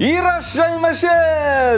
Irashai Maché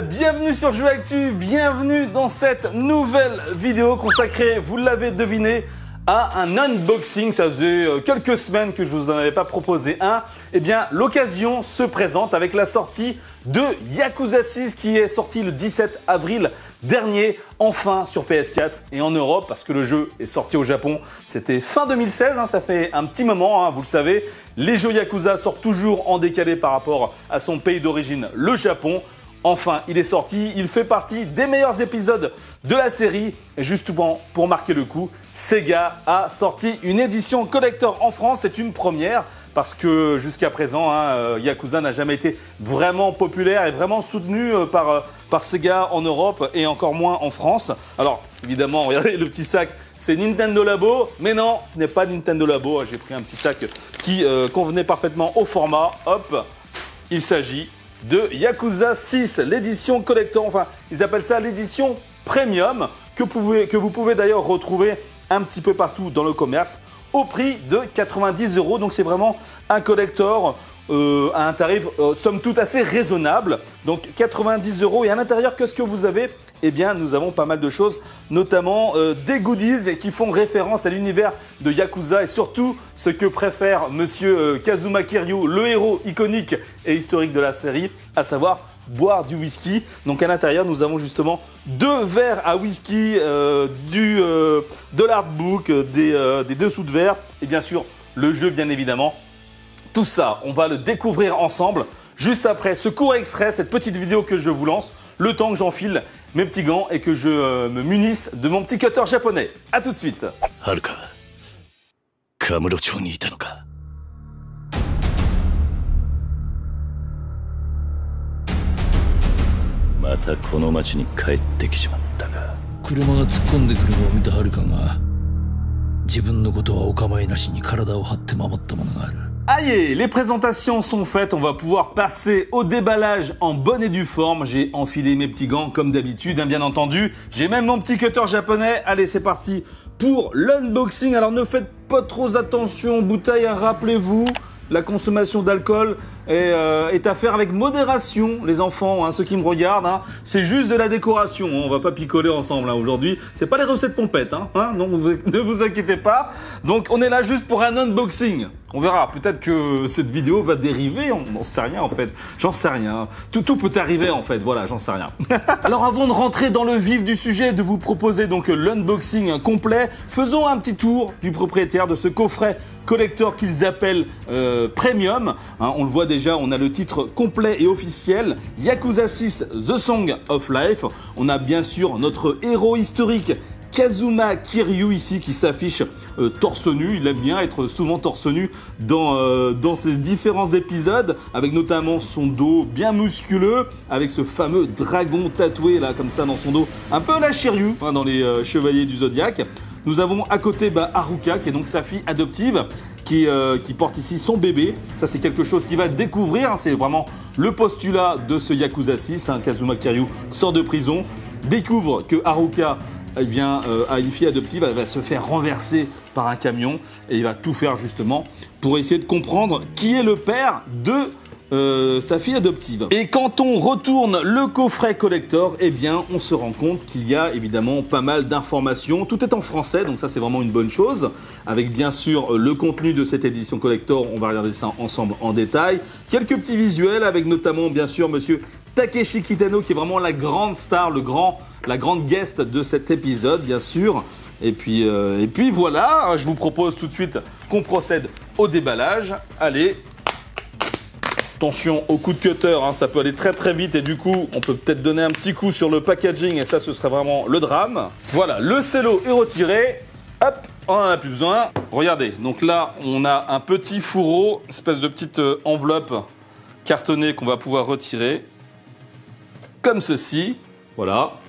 Bienvenue sur Jeux Actu, bienvenue dans cette nouvelle vidéo consacrée, vous l'avez deviné, à un unboxing. Ça faisait euh, quelques semaines que je vous en avais pas proposé un. Eh bien, l'occasion se présente avec la sortie de Yakuza 6 qui est sorti le 17 avril dernier, enfin sur PS4 et en Europe, parce que le jeu est sorti au Japon. C'était fin 2016, hein, ça fait un petit moment, hein, vous le savez. Les jeux Yakuza sortent toujours en décalé par rapport à son pays d'origine, le Japon. Enfin, il est sorti, il fait partie des meilleurs épisodes de la série. Et justement, pour marquer le coup, Sega a sorti une édition collector en France. C'est une première parce que jusqu'à présent, hein, euh, Yakuza n'a jamais été vraiment populaire et vraiment soutenu euh, par, euh, par Sega en Europe et encore moins en France. Alors, évidemment, regardez le petit sac, c'est Nintendo Labo, mais non, ce n'est pas Nintendo Labo. J'ai pris un petit sac qui convenait parfaitement au format. Hop, il s'agit de Yakuza 6, l'édition collector, enfin ils appellent ça l'édition premium, que, que vous pouvez d'ailleurs retrouver un petit peu partout dans le commerce au prix de 90 euros. Donc c'est vraiment un collector euh, à un tarif euh, somme toute assez raisonnable. Donc 90 euros. Et à l'intérieur, qu'est-ce que vous avez? Eh bien, nous avons pas mal de choses, notamment euh, des goodies qui font référence à l'univers de Yakuza et surtout ce que préfère Monsieur Kazuma Kiryu, le héros iconique et historique de la série, à savoir boire du whisky. Donc à l'intérieur, nous avons justement deux verres à whisky, du, de l'artbook, des, des dessous de verre et bien sûr le jeu bien évidemment tout ça, on va le découvrir ensemble juste après ce court extrait, cette petite vidéo que je vous lance, le temps que j'enfile mes petits gants et que je euh, me munisse de mon petit cutter japonais. A tout de suite. Haruka, Aïe, les présentations sont faites, on va pouvoir passer au déballage en bonne et due forme. J'ai enfilé mes petits gants comme d'habitude, hein, bien entendu. J'ai même mon petit cutter japonais. Allez, c'est parti pour l'unboxing. Alors ne faites pas trop attention bouteille, hein, rappelez-vous la consommation d'alcool euh, est, à faire avec modération, les enfants, hein, ceux qui me regardent. Hein. c'est juste de la décoration. Hein. on va pas picoler ensemble hein, aujourd'hui. C'est pas les recettes pompettes, hein, donc ne vous inquiétez pas. Donc on est là juste pour un unboxing. On verra. Peut-être que cette vidéo va dériver. On n'en sait rien en fait. J'en sais rien. Tout, peut arriver en fait. Voilà, j'en sais rien. Alors avant de rentrer dans le vif du sujet, de vous proposer donc l'unboxing complet, faisons un petit tour du propriétaire de ce coffret collector qu'ils appellent euh, Premium. Hein, on le voit déjà, on a le titre complet et officiel, Yakuza 6 The Song of Life. On a bien sûr notre héros historique Kazuma Kiryu ici qui s'affiche euh, torse nu. Il aime bien être souvent torse nu dans, euh, ses différents épisodes, avec notamment son dos bien musculeux, avec ce fameux dragon tatoué là comme ça dans son dos, un peu la Shiryu hein, dans les Chevaliers du Zodiaque. Nous avons à côté bah, Haruka, qui est donc sa fille adoptive, qui, euh, qui porte ici son bébé. Ça, c'est quelque chose qu'il va découvrir. Hein. C'est vraiment le postulat de ce Yakuza 6. Hein. Kazuma Kiryu sort de prison, découvre que Haruka eh bien, euh, a une fille adoptive, elle va se faire renverser par un camion et il va tout faire justement pour essayer de comprendre qui est le père de euh, sa fille adoptive. Et quand on retourne le coffret collector, eh bien, on se rend compte qu'il y a évidemment pas mal d'informations. Tout est en français, donc ça c'est vraiment une bonne chose. Avec bien sûr le contenu de cette édition collector, on va regarder ça ensemble en détail. Quelques petits visuels avec notamment bien sûr Monsieur Takeshi Kitano qui est vraiment la grande star, le grand, la grande guest de cet épisode, bien sûr. Et puis, euh, voilà, je vous propose tout de suite qu'on procède au déballage. Allez, Attention au coup de cutter, hein, ça peut aller très très vite et du coup on peut peut-être donner un petit coup sur le packaging et ça ce serait vraiment le drame. Voilà, le cello est retiré. Hop, on n'en a plus besoin. Regardez, donc là on a un petit fourreau, espèce de petite euh, enveloppe cartonnée qu'on va pouvoir retirer. Comme ceci. Voilà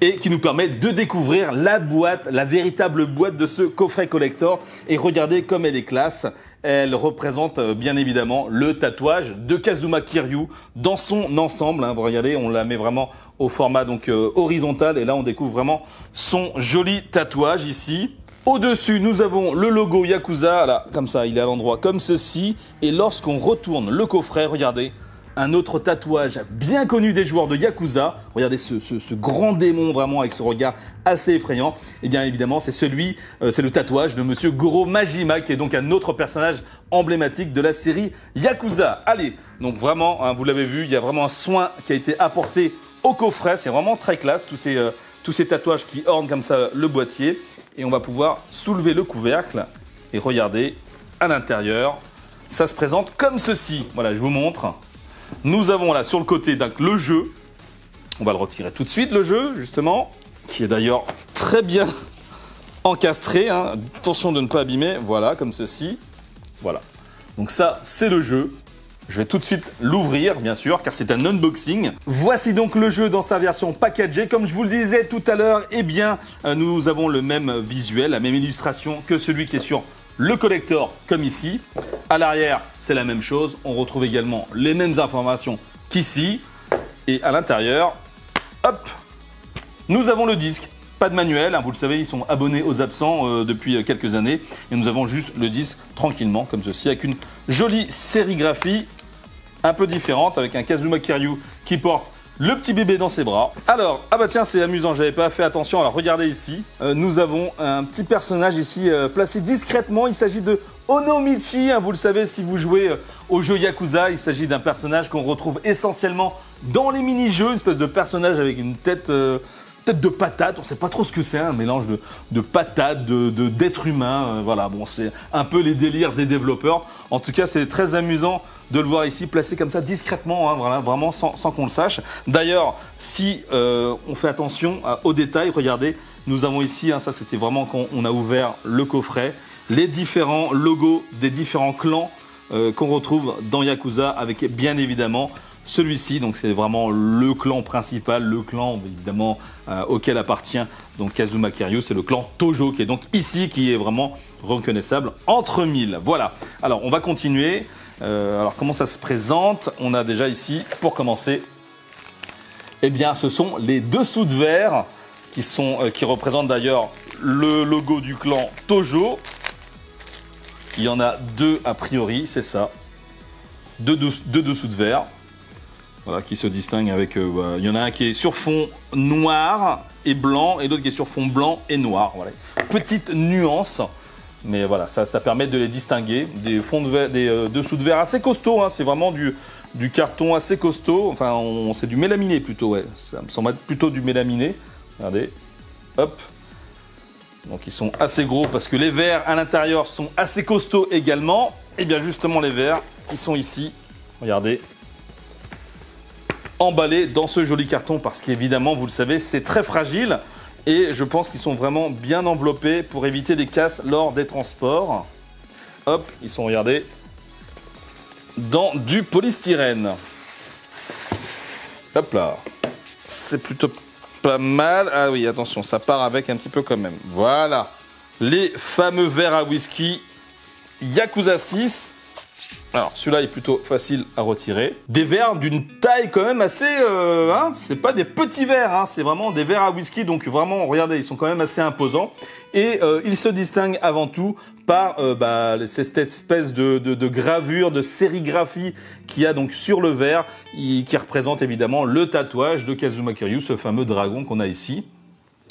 et qui nous permet de découvrir la boîte, la véritable boîte de ce coffret collector. Et regardez comme elle est classe. Elle représente euh, bien évidemment le tatouage de Kazuma Kiryu dans son ensemble. Hein. Regardez, on la met vraiment au format donc euh, horizontal et là on découvre vraiment son joli tatouage ici. Au-dessus, nous avons le logo Yakuza, là, comme ça, il est à l'endroit comme ceci. Et lorsqu'on retourne le coffret, regardez, un autre tatouage bien connu des joueurs de Yakuza. Regardez ce, grand démon vraiment avec ce regard assez effrayant. Et eh bien évidemment, c'est celui, euh, c'est le tatouage de Monsieur Goro Majima, qui est donc un autre personnage emblématique de la série Yakuza. Allez, donc vraiment, hein, vous l'avez vu, il y a vraiment un soin qui a été apporté au coffret. C'est vraiment très classe, tous ces, euh, tous ces tatouages qui ornent comme ça le boîtier. Et on va pouvoir soulever le couvercle et regarder à l'intérieur. Ça se présente comme ceci. Voilà, je vous montre. Nous avons là sur le côté donc, le jeu. On va le retirer tout de suite, le jeu, justement, qui est d'ailleurs très bien encastré. Hein. Attention de ne pas abîmer. Voilà, comme ceci. Voilà. Donc ça, c'est le jeu. Je vais tout de suite l'ouvrir, bien sûr, car c'est un unboxing. Voici donc le jeu dans sa version packagée. Comme je vous le disais tout à l'heure, eh bien, euh, nous avons le même visuel, la même illustration que celui qui est sur le collector comme ici. À l'arrière, c'est la même chose. On retrouve également les mêmes informations qu'ici. Et à l'intérieur, hop, nous avons le disque. Pas de manuel, hein, vous le savez, ils sont abonnés aux absents euh, depuis quelques années. Et nous avons juste le disque tranquillement, comme ceci, avec une jolie sérigraphie un peu différente, avec un Kazuma Kiryu qui porte le petit bébé dans ses bras. Alors, ah bah tiens, c'est amusant, j'avais pas fait attention. Alors regardez ici, euh, nous avons un petit personnage ici euh, placé discrètement. Il s'agit de Onomichi. Hein, vous le savez, si vous jouez euh, au jeu Yakuza, il s'agit d'un personnage qu'on retrouve essentiellement dans les mini-jeux, une espèce de personnage avec une tête tête de patate, on sait pas trop ce que c'est, un mélange de, de patate, de, d'être humain. Euh, voilà, bon, c'est un peu les délires des développeurs. En tout cas, c'est très amusant de le voir ici, placé comme ça discrètement, hein, voilà, vraiment sans, qu'on le sache. D'ailleurs, si euh, on fait attention aux détails, regardez, nous avons ici, hein, ça c'était vraiment quand on a ouvert le coffret, les différents logos des différents clans euh, qu'on retrouve dans Yakuza, avec bien évidemment celui-ci, donc c'est vraiment le clan principal, le clan évidemment euh, auquel appartient donc Kazuma Kiryu, c'est le clan Tojo qui est donc ici, qui est vraiment reconnaissable entre mille. Voilà. Alors on va continuer. Euh, alors comment ça se présente? On a déjà ici, pour commencer, eh bien ce sont les dessous de verre qui sont euh, représentent d'ailleurs le logo du clan Tojo. Il y en a deux a priori, c'est ça. Deux, deux dessous de verre. Voilà, qui se distingue avec. Euh, bah, il y en a un qui est sur fond noir et blanc, et l'autre qui est sur fond blanc et noir. Voilà. Petite nuance, mais voilà, ça, permet de les distinguer. Des fonds de verre, des euh, dessous de verre assez costauds, hein, c'est vraiment du, carton assez costaud. Enfin, c'est du mélaminé plutôt, ouais. Ça me semble être plutôt du mélaminé. Regardez, hop. Donc ils sont assez gros parce que les verres à l'intérieur sont assez costauds également. Et bien justement les verres, ils sont ici. Regardez, emballés dans ce joli carton parce qu'évidemment, vous le savez, c'est très fragile et je pense qu'ils sont vraiment bien enveloppés pour éviter les casses lors des transports. Hop, ils sont, regardez, dans du polystyrène. Hop là. C'est plutôt pas mal. Ah oui, attention, ça part avec un petit peu quand même. Voilà. Les fameux verres à whisky Yakuza 6 alors celui-là est plutôt facile à retirer. Des verres d'une taille quand même assez... Euh, hein, c'est pas des petits verres, hein, c'est vraiment des verres à whisky. Donc vraiment, regardez, ils sont quand même assez imposants. Et euh, ils se distinguent avant tout par euh, bah, cette espèce de, de, de, gravure, de sérigraphie qu'il y a donc sur le verre, qui représente évidemment le tatouage de Kazuma Kiryu, ce fameux dragon qu'on a ici.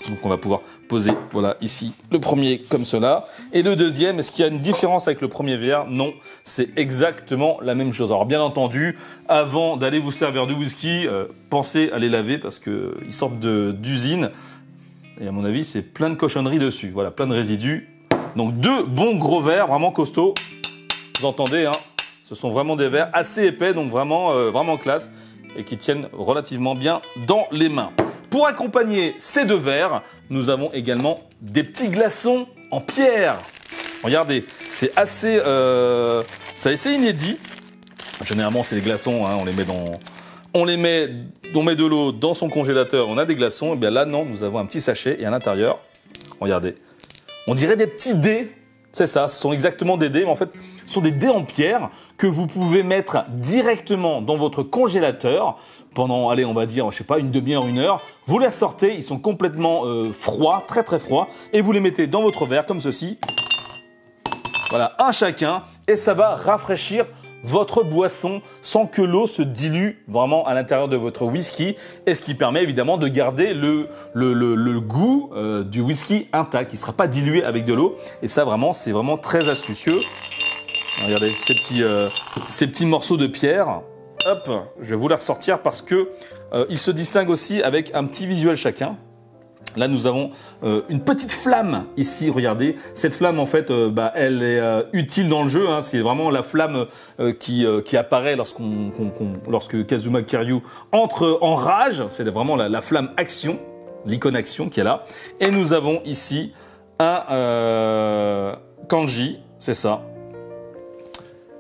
Donc on va pouvoir poser, voilà, ici, le premier comme cela. Et le deuxième, est-ce qu'il y a une différence avec le premier verre Non, c'est exactement la même chose. Alors bien entendu, avant d'aller vous servir du whisky, euh, pensez à les laver parce qu'ils sortent d'usine. Et à mon avis, c'est plein de cochonneries dessus. Voilà, plein de résidus. Donc deux bons gros verres, vraiment costauds. Vous entendez, hein Ce sont vraiment des verres assez épais, donc vraiment, euh, vraiment classe. Et qui tiennent relativement bien dans les mains. Pour accompagner ces deux verres, nous avons également des petits glaçons en pierre. Regardez, c'est assez, euh, assez inédit. Généralement, c'est des glaçons, hein, on les met dans, on les met, on met de l'eau dans son congélateur, on a des glaçons. Et bien là, non, nous avons un petit sachet et à l'intérieur, regardez, on dirait des petits dés c'est ça, ce sont exactement des dés, mais en fait, ce sont des dés en pierre que vous pouvez mettre directement dans votre congélateur pendant, allez, on va dire, je sais pas, une demi-heure, une heure. Vous les ressortez, ils sont complètement euh, froids, très très froids, et vous les mettez dans votre verre comme ceci. Voilà, un chacun, et ça va rafraîchir votre boisson sans que l'eau se dilue vraiment à l'intérieur de votre whisky, et ce qui permet évidemment de garder le, le, le, goût euh, du whisky intact, qui ne sera pas dilué avec de l'eau. Et ça vraiment, c'est vraiment très astucieux. Regardez ces petits, euh, ces petits morceaux de pierre. Hop, je vais vous les ressortir parce que euh, ils se distinguent aussi avec un petit visuel chacun. Là, nous avons euh, une petite flamme ici. Regardez, cette flamme, en fait, euh, bah, elle est utile dans le jeu. Hein. C'est vraiment la flamme qui, qui apparaît lorsqu'on, lorsque Kazuma Kiryu entre en rage. C'est vraiment la, la, flamme action, l'icône action qui est là. Et nous avons ici un kanji, c'est ça,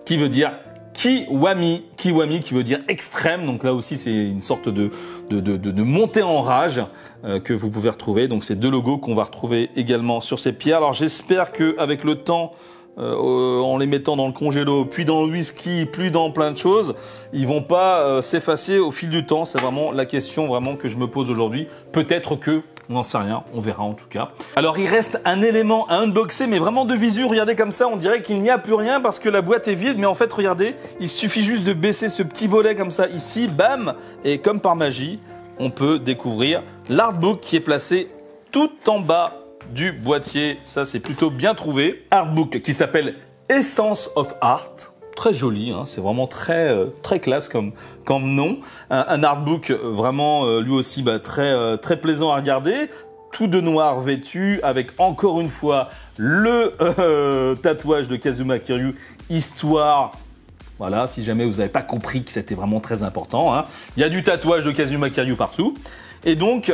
qui veut dire Kiwami, qui veut dire extrême, donc là aussi c'est une sorte de, de, de, montée en rage euh, que vous pouvez retrouver. Donc c'est deux logos qu'on va retrouver également sur ces pierres. Alors j'espère que avec le temps, euh, en les mettant dans le congélo, puis dans le whisky, puis dans plein de choses, ils vont pas euh, s'effacer au fil du temps. C'est vraiment la question vraiment que je me pose aujourd'hui. Peut-être que on n'en sait rien, on verra en tout cas. Alors il reste un élément à unboxer, mais vraiment de visu, regardez comme ça, on dirait qu'il n'y a plus rien parce que la boîte est vide, mais en fait regardez, il suffit juste de baisser ce petit volet comme ça ici, bam, et comme par magie, on peut découvrir l'artbook qui est placé tout en bas du boîtier. Ça c'est plutôt bien trouvé. Artbook qui s'appelle Essence of Art très joli, hein, c'est vraiment très euh, classe comme nom. Un, artbook euh, vraiment euh, lui aussi bah, très plaisant à regarder, tout de noir vêtu avec encore une fois le tatouage de Kazuma Kiryu, histoire. Voilà, si jamais vous n'avez pas compris que c'était vraiment très important, hein. il y a du tatouage de Kazuma Kiryu partout. Et donc,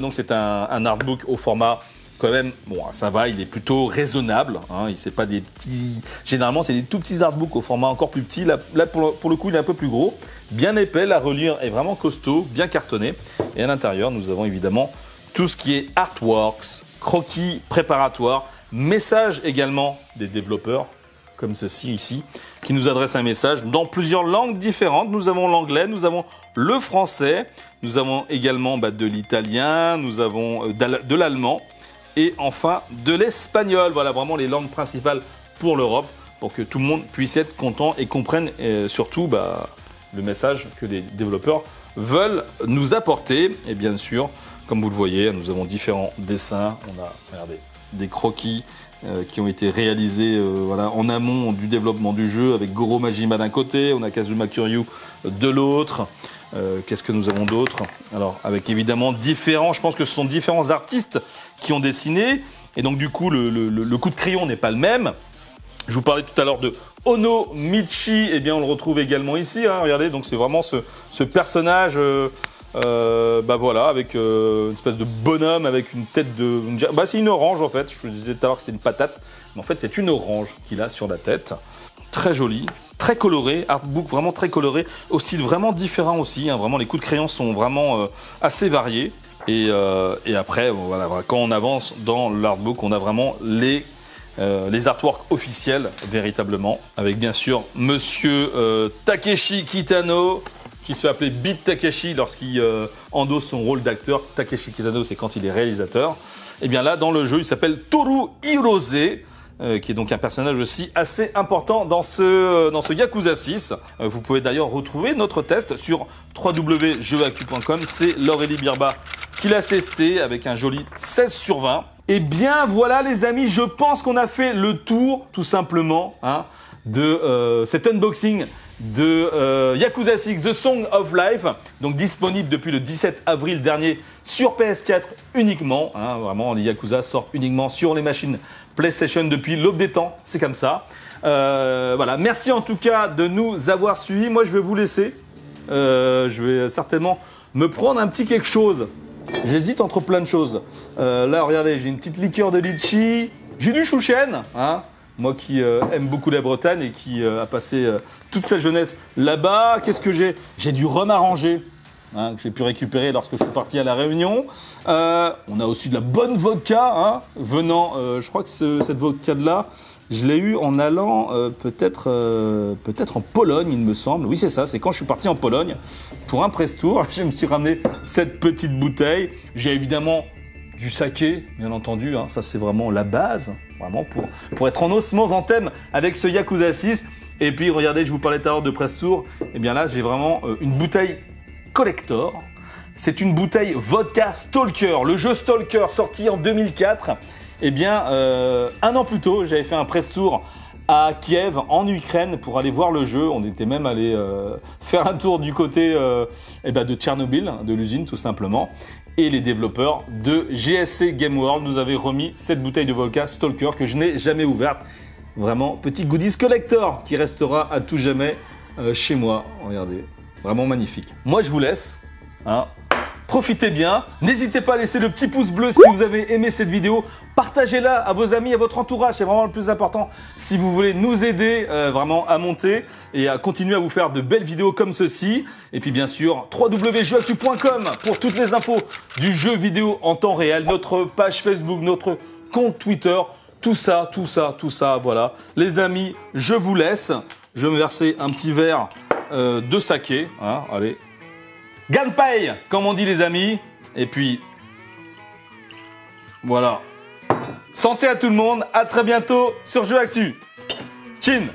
donc c'est un artbook au format quand même, bon, ça va, il est plutôt raisonnable. Hein, il c'est pas des petits. Généralement, c'est des tout petits artbooks au format encore plus petit. Là, pour, le, coup, il est un peu plus gros, bien épais. La relire est vraiment costaud, bien cartonné. Et à l'intérieur, nous avons évidemment tout ce qui est artworks, croquis préparatoires, messages également des développeurs, comme ceci ici, qui nous adresse un message dans plusieurs langues différentes. Nous avons l'anglais, nous avons le français, nous avons également bah, de l'italien, nous avons euh, de l'allemand et enfin de l'espagnol. Voilà vraiment les langues principales pour l'Europe pour que tout le monde puisse être content et comprenne euh, surtout bah, le message que les développeurs veulent nous apporter. Et bien sûr, comme vous le voyez, nous avons différents dessins. On a, des croquis euh, qui ont été réalisés euh, en amont du développement du jeu avec Goro Majima d'un côté, on a Kazuma Kiryu de l'autre. Euh, qu'est-ce que nous avons d'autre Alors, avec évidemment différents, je pense que ce sont différents artistes qui ont dessiné, et donc du coup, le, coup de crayon n'est pas le même. Je vous parlais tout à l'heure de Ono Michi, eh bien on le retrouve également ici. Hein, regardez, donc c'est vraiment ce, personnage, euh, euh, bah voilà, avec une espèce de bonhomme avec une tête de, bah c'est une orange en fait. Je vous disais tout à l'heure que c'était une patate, mais en fait c'est une orange qu'il a sur la tête. Très joli très coloré, artbook vraiment très coloré, au style vraiment différent aussi. Hein. vraiment, les coups de crayon sont vraiment euh, assez variés. Et, euh, après, quand on avance dans l'artbook, on a vraiment les, euh, artworks officiels, véritablement. Avec bien sûr Monsieur Takeshi Kitano, qui se fait appeler Beat Takeshi lorsqu'il endosse son rôle d'acteur. Takeshi Kitano, c'est quand il est réalisateur. Et bien là, dans le jeu, il s'appelle Toru Hirose. Euh, qui est donc un personnage aussi assez important dans ce, euh, Yakuza 6. Euh, vous pouvez d'ailleurs retrouver notre test sur www.jeuactu.com. C'est Laurélie Birba qui l'a testé avec un joli 16 sur 20. Et bien voilà les amis, je pense qu'on a fait le tour tout simplement hein, de cet unboxing de Yakuza 6 The Song of Life, donc disponible depuis le 17 avril dernier sur PS4 uniquement. Hein, vraiment, les Yakuza sortent uniquement sur les machines PlayStation depuis l'aube des temps, c'est comme ça. Euh, voilà, merci en tout cas de nous avoir suivis. Moi, je vais vous laisser. Euh, je vais certainement me prendre un petit quelque chose. J'hésite entre plein de choses. Euh, là, regardez, j'ai une petite liqueur de litchi. J'ai du chouchen, hein. Moi qui aime beaucoup la Bretagne et qui a passé toute sa jeunesse là-bas. Qu'est-ce que j'ai? J'ai du rhum arrangé. Hein, que j'ai pu récupérer lorsque je suis parti à la Réunion. Euh, on a aussi de la bonne vodka, hein, venant, euh, je crois que cette vodka-là, je l'ai eu en allant euh, peut-être peut-être en Pologne, il me semble. Oui, c'est ça, c'est quand je suis parti en Pologne pour un press tour. Je me suis ramené cette petite bouteille. J'ai évidemment du saké, bien entendu. Hein, ça, c'est vraiment la base, vraiment pour, pour être en osmose en thème avec ce Yakuza 6. Et puis regardez, je vous parlais tout à l'heure de presse tour. Et eh bien là, j'ai vraiment euh, une bouteille collector. C'est une bouteille vodka Stalker, le jeu Stalker sorti en 2004. Eh bien, euh, un an plus tôt, j'avais fait un press tour à Kiev, en Ukraine, pour aller voir le jeu. On était même allé euh, faire un tour du côté eh ben, de Tchernobyl, de l'usine tout simplement. Et les développeurs de GSC Game World nous avaient remis cette bouteille de vodka Stalker que je n'ai jamais ouverte. Vraiment, petit goodies collector qui restera à tout jamais chez moi. Regardez, vraiment magnifique. Moi, je vous laisse. Hein, Profitez bien. N'hésitez pas à laisser le petit pouce bleu si vous avez aimé cette vidéo. Partagez-la à vos amis, à votre entourage. C'est vraiment le plus important si vous voulez nous aider euh, vraiment à monter et à continuer à vous faire de belles vidéos comme ceci. Et puis bien sûr, www.jeuactu.com pour toutes les infos du jeu vidéo en temps réel, notre page Facebook, notre compte Twitter, tout ça, tout ça, tout ça, voilà. Les amis, je vous laisse. Je vais me verser un petit verre euh, de saké. Hein, allez, Ganpei, comme on dit les amis. Et puis, voilà. Santé à tout le monde, à très bientôt sur Jeu Actu. Chin